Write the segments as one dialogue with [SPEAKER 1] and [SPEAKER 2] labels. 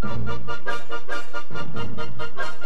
[SPEAKER 1] Thank
[SPEAKER 2] you.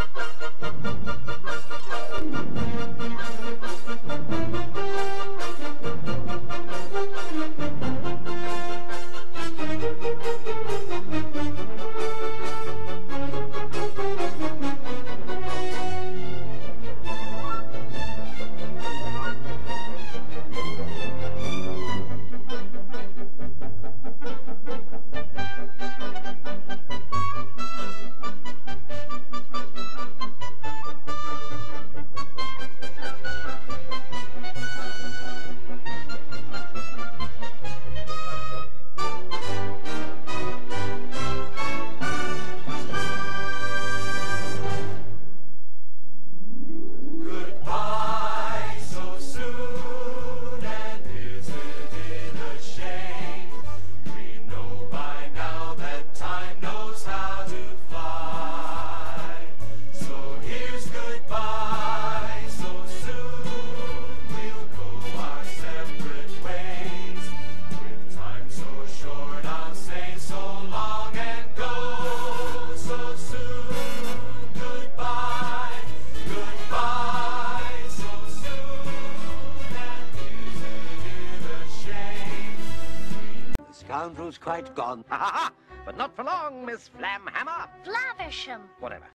[SPEAKER 2] scoundrel's quite gone. Ha ha ha! But not for long, Miss Flamhammer.
[SPEAKER 3] Flavisham.
[SPEAKER 2] Whatever.